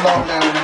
slow down.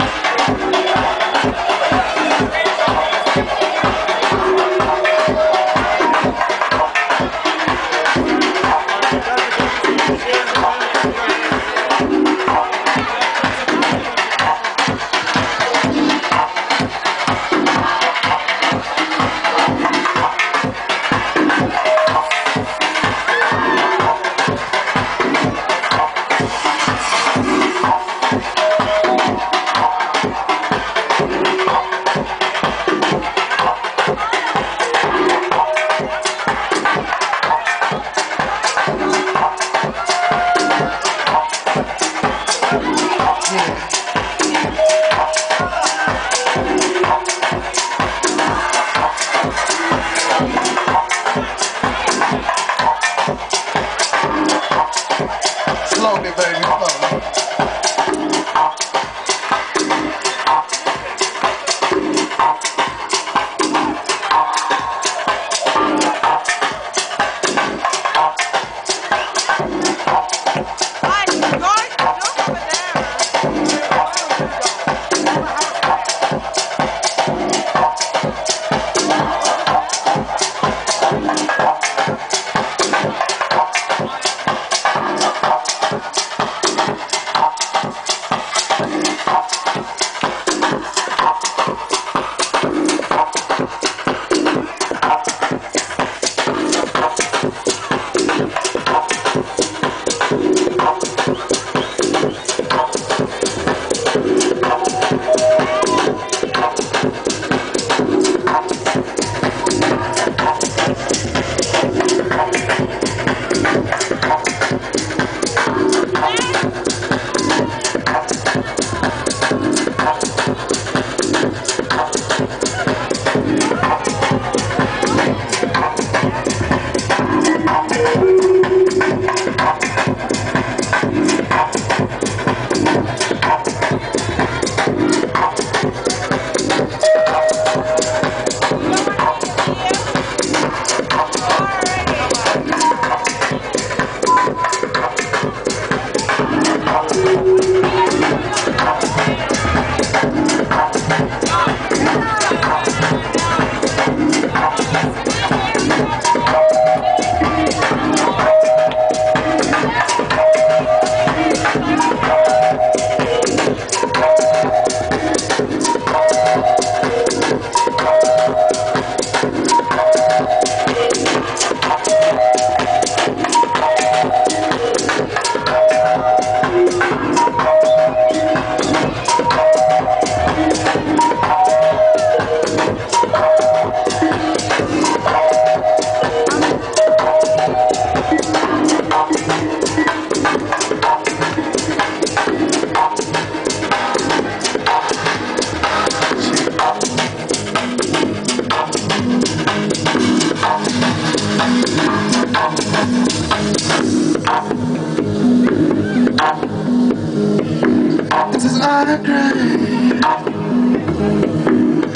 I cried.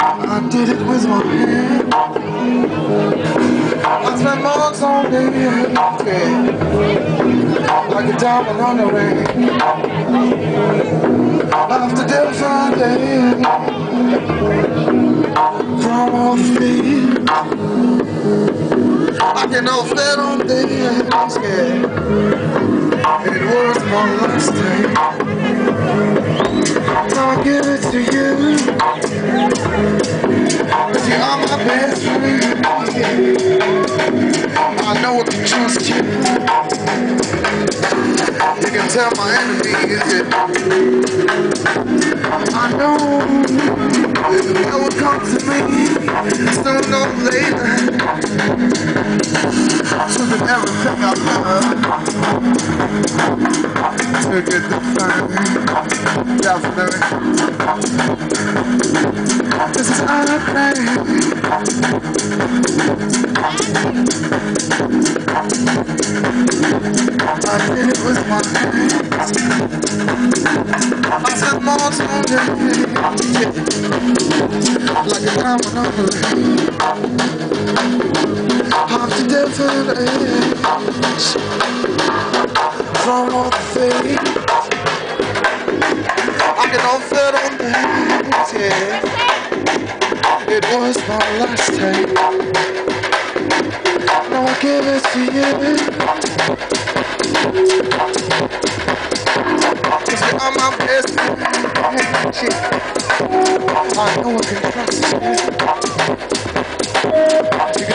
I did it with my hands. I spent marks on the head. Like a diamond on the ring. After different day. From all the I can all fit on the head. I'm scared. It was my last day. I'll give it to you to get the. Definitely. This is our thing. I did it with my hands. I said more on your Like a ring. Half the age. From all the fate. I can all fit on things, yeah. It was my last take. Now I give it to you. Cause you are my best friend. I know I can trust you.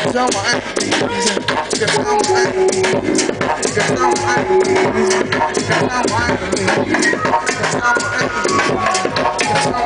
You can tell my enemies. You can tell my enemies. You can tell